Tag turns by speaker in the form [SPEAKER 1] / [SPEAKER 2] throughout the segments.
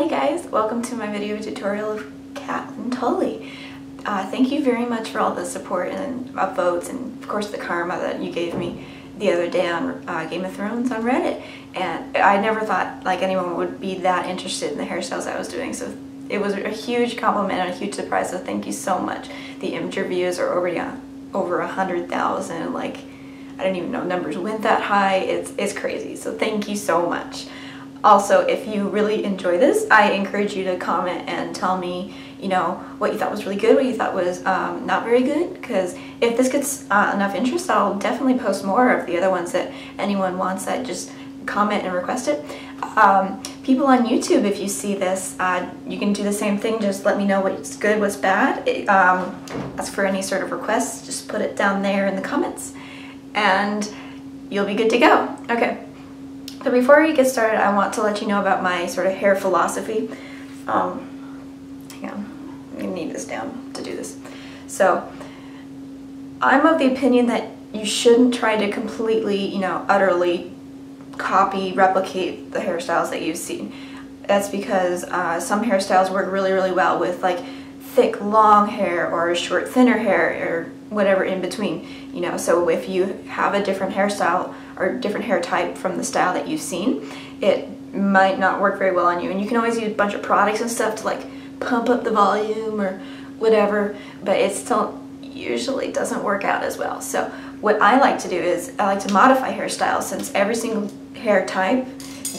[SPEAKER 1] Hey guys, welcome to my video tutorial of Catelyn Tully. Uh, thank you very much for all the support and upvotes and of course the karma that you gave me the other day on uh, Game of Thrones on Reddit. And I never thought like anyone would be that interested in the hairstyles I was doing, so it was a huge compliment and a huge surprise, so thank you so much. The Imgur views are already on over a hundred thousand, like I didn't even know numbers went that high. It's, it's crazy, so thank you so much. Also, if you really enjoy this, I encourage you to comment and tell me, you know, what you thought was really good, what you thought was um, not very good, because if this gets uh, enough interest, I'll definitely post more of the other ones that anyone wants that just comment and request it. Um, people on YouTube, if you see this, uh, you can do the same thing. Just let me know what's good, what's bad. It, um, ask for any sort of requests. Just put it down there in the comments and you'll be good to go. Okay. So before we get started, I want to let you know about my sort of hair philosophy. Um, hang on, I need this down to do this. So, I'm of the opinion that you shouldn't try to completely, you know, utterly copy, replicate the hairstyles that you've seen. That's because uh, some hairstyles work really, really well with like thick, long hair or short, thinner hair or whatever in between, you know. So if you have a different hairstyle or different hair type from the style that you've seen, it might not work very well on you. And you can always use a bunch of products and stuff to like pump up the volume or whatever, but it still usually doesn't work out as well. So what I like to do is I like to modify hairstyles since every single hair type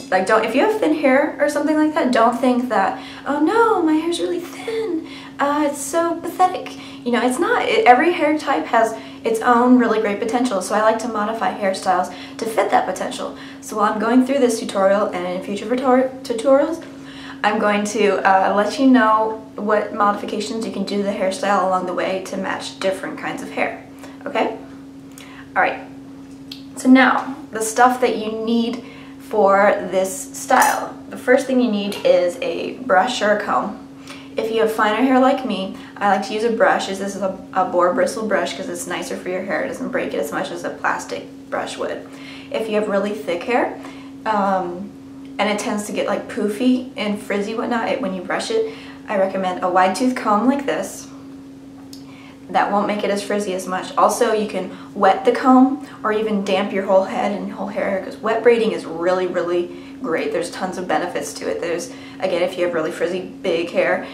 [SPEAKER 1] like don't if you have thin hair or something like that don't think that oh no my hair's really thin uh, it's so pathetic you know it's not it, every hair type has its own really great potential. So I like to modify hairstyles to fit that potential. So while I'm going through this tutorial and in future tutorials, I'm going to uh, let you know what modifications you can do to the hairstyle along the way to match different kinds of hair. Okay? Alright, so now the stuff that you need for this style. The first thing you need is a brush or a comb. If you have finer hair like me, I like to use a brush. This is a, a boar bristle brush because it's nicer for your hair. It doesn't break it as much as a plastic brush would. If you have really thick hair, um, and it tends to get like poofy and frizzy whatnot when you brush it, I recommend a wide tooth comb like this. That won't make it as frizzy as much. Also, you can wet the comb or even damp your whole head and whole hair because wet braiding is really, really great. There's tons of benefits to it. There's, again, if you have really frizzy, big hair,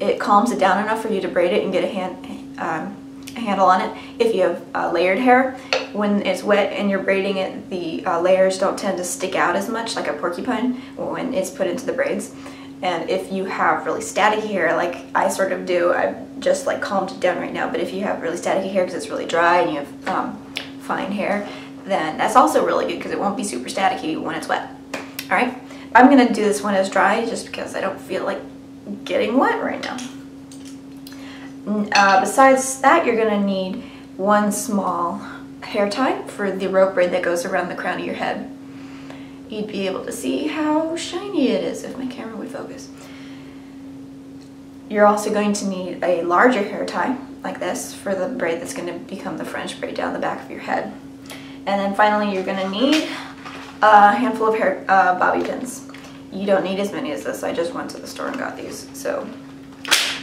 [SPEAKER 1] it calms it down enough for you to braid it and get a hand um, a handle on it. If you have uh, layered hair, when it's wet and you're braiding it, the uh, layers don't tend to stick out as much like a porcupine when it's put into the braids. And if you have really staticky hair, like I sort of do, I've just like calmed down right now, but if you have really staticky hair because it's really dry and you have um, fine hair, then that's also really good because it won't be super staticky when it's wet. All right, I'm gonna do this one as dry just because I don't feel like getting wet right now. Uh, besides that, you're gonna need one small hair tie for the rope braid that goes around the crown of your head. You'd be able to see how shiny it is if my camera would focus. You're also going to need a larger hair tie like this for the braid that's going to become the French braid down the back of your head. And then finally you're going to need a handful of hair uh, bobby pins. You don't need as many as this. I just went to the store and got these. So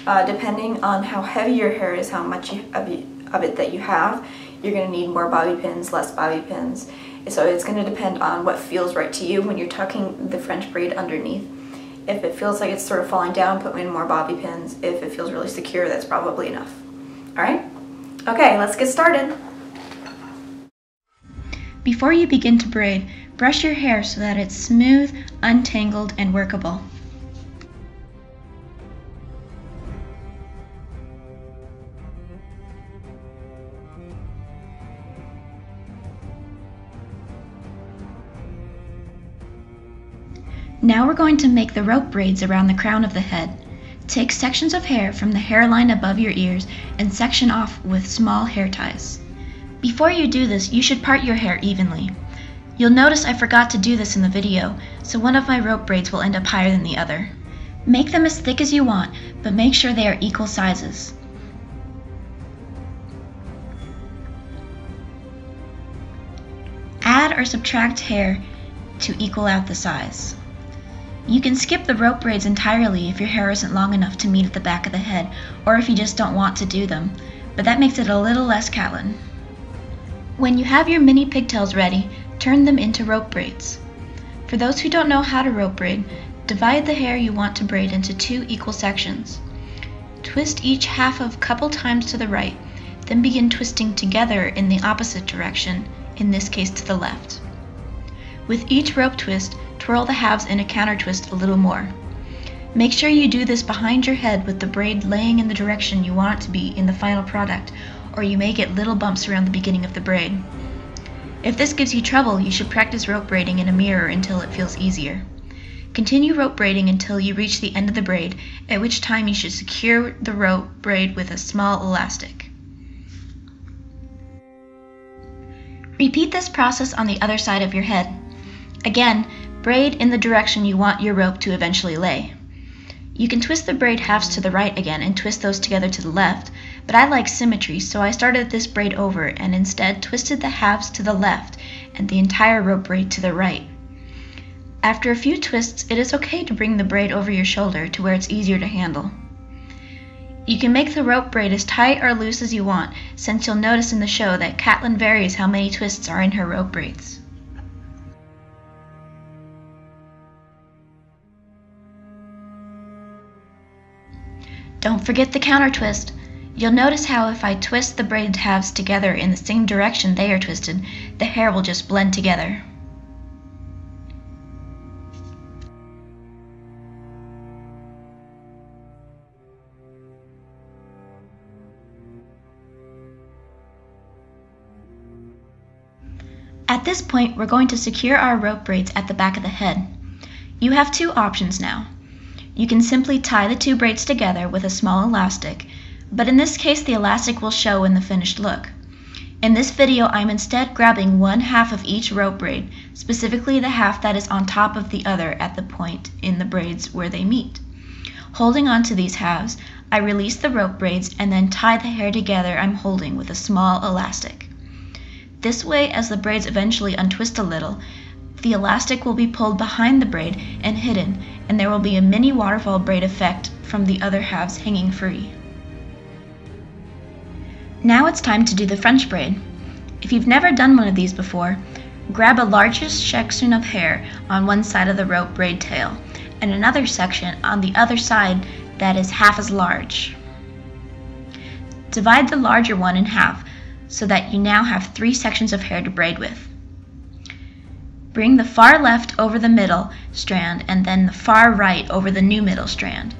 [SPEAKER 1] uh, depending on how heavy your hair is, how much of it that you have, you're going to need more bobby pins, less bobby pins. So it's going to depend on what feels right to you when you're tucking the French braid underneath. If it feels like it's sort of falling down, put in more bobby pins. If it feels really secure, that's probably enough. All right? Okay, let's get started.
[SPEAKER 2] Before you begin to braid, brush your hair so that it's smooth, untangled, and workable. Now we're going to make the rope braids around the crown of the head. Take sections of hair from the hairline above your ears and section off with small hair ties. Before you do this, you should part your hair evenly. You'll notice I forgot to do this in the video, so one of my rope braids will end up higher than the other. Make them as thick as you want, but make sure they are equal sizes. Add or subtract hair to equal out the size. You can skip the rope braids entirely if your hair isn't long enough to meet at the back of the head, or if you just don't want to do them, but that makes it a little less Catelyn. When you have your mini pigtails ready, turn them into rope braids. For those who don't know how to rope braid, divide the hair you want to braid into two equal sections. Twist each half a couple times to the right, then begin twisting together in the opposite direction, in this case to the left. With each rope twist, twirl the halves in a counter twist a little more. Make sure you do this behind your head with the braid laying in the direction you want it to be in the final product, or you may get little bumps around the beginning of the braid. If this gives you trouble, you should practice rope braiding in a mirror until it feels easier. Continue rope braiding until you reach the end of the braid, at which time you should secure the rope braid with a small elastic. Repeat this process on the other side of your head. Again, braid in the direction you want your rope to eventually lay. You can twist the braid halves to the right again and twist those together to the left, but I like symmetry so I started this braid over and instead twisted the halves to the left and the entire rope braid to the right. After a few twists, it is okay to bring the braid over your shoulder to where it's easier to handle. You can make the rope braid as tight or loose as you want, since you'll notice in the show that Catelyn varies how many twists are in her rope braids. Don't forget the counter twist. You'll notice how if I twist the braid halves together in the same direction they are twisted, the hair will just blend together. At this point, we're going to secure our rope braids at the back of the head. You have two options now. You can simply tie the two braids together with a small elastic, but in this case the elastic will show in the finished look. In this video, I'm instead grabbing one half of each rope braid, specifically the half that is on top of the other at the point in the braids where they meet. Holding on to these halves, I release the rope braids and then tie the hair together I'm holding with a small elastic. This way, as the braids eventually untwist a little, the elastic will be pulled behind the braid and hidden, and there will be a mini waterfall braid effect from the other halves hanging free. Now it's time to do the French braid. If you've never done one of these before, grab a largest section of hair on one side of the rope braid tail and another section on the other side that is half as large. Divide the larger one in half so that you now have three sections of hair to braid with. Bring the far left over the middle strand and then the far right over the new middle strand.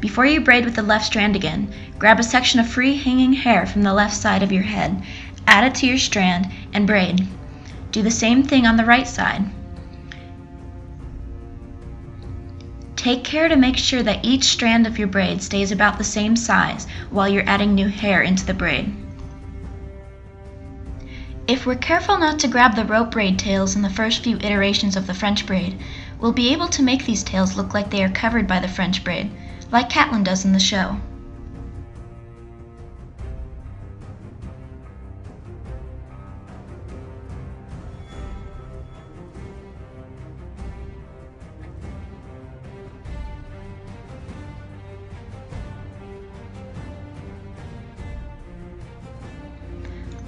[SPEAKER 2] Before you braid with the left strand again, grab a section of free hanging hair from the left side of your head, add it to your strand, and braid. Do the same thing on the right side. Take care to make sure that each strand of your braid stays about the same size while you're adding new hair into the braid. If we're careful not to grab the rope braid tails in the first few iterations of the French braid, we'll be able to make these tails look like they are covered by the French braid, like Catelyn does in the show.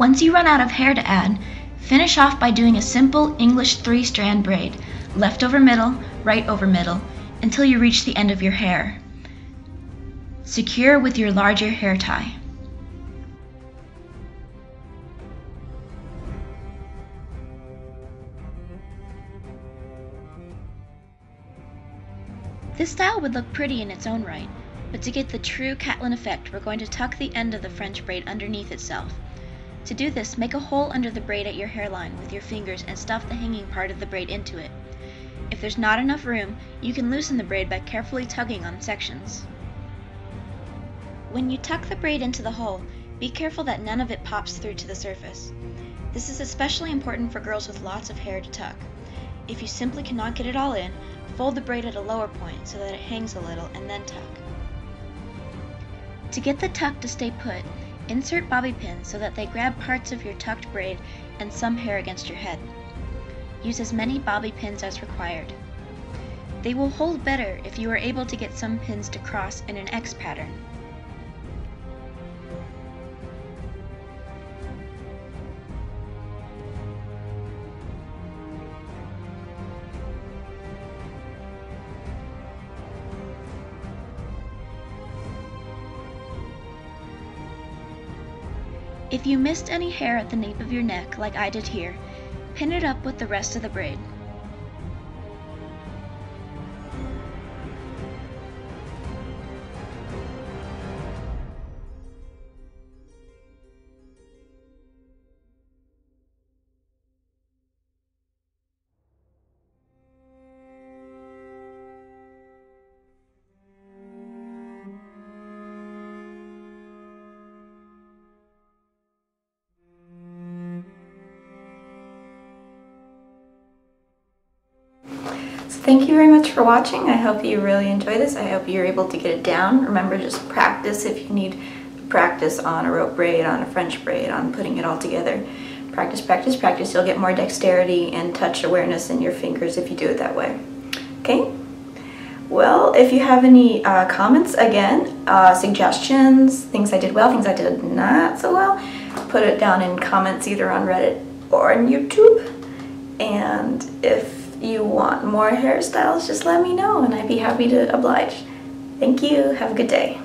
[SPEAKER 2] Once you run out of hair to add, finish off by doing a simple English three strand braid, left over middle, right over middle, until you reach the end of your hair. Secure with your larger hair tie. This style would look pretty in its own right, but to get the true Catelyn effect, we're going to tuck the end of the French braid underneath itself. To do this, make a hole under the braid at your hairline with your fingers and stuff the hanging part of the braid into it. If there's not enough room, you can loosen the braid by carefully tugging on sections. When you tuck the braid into the hole, be careful that none of it pops through to the surface. This is especially important for girls with lots of hair to tuck. If you simply cannot get it all in, fold the braid at a lower point so that it hangs a little and then tuck. To get the tuck to stay put, Insert bobby pins so that they grab parts of your tucked braid and some hair against your head. Use as many bobby pins as required. They will hold better if you are able to get some pins to cross in an X pattern. If you missed any hair at the nape of your neck like I did here, pin it up with the rest of the braid.
[SPEAKER 1] Thank you very much for watching. I hope you really enjoy this. I hope you're able to get it down. Remember, just practice if you need practice on a rope braid, on a French braid, on putting it all together. Practice, practice, practice. You'll get more dexterity and touch awareness in your fingers if you do it that way. Okay? Well, if you have any uh, comments, again, uh, suggestions, things I did well, things I did not so well, put it down in comments either on Reddit or on YouTube. And if you want more hairstyles, just let me know and I'd be happy to oblige. Thank you. Have a good day.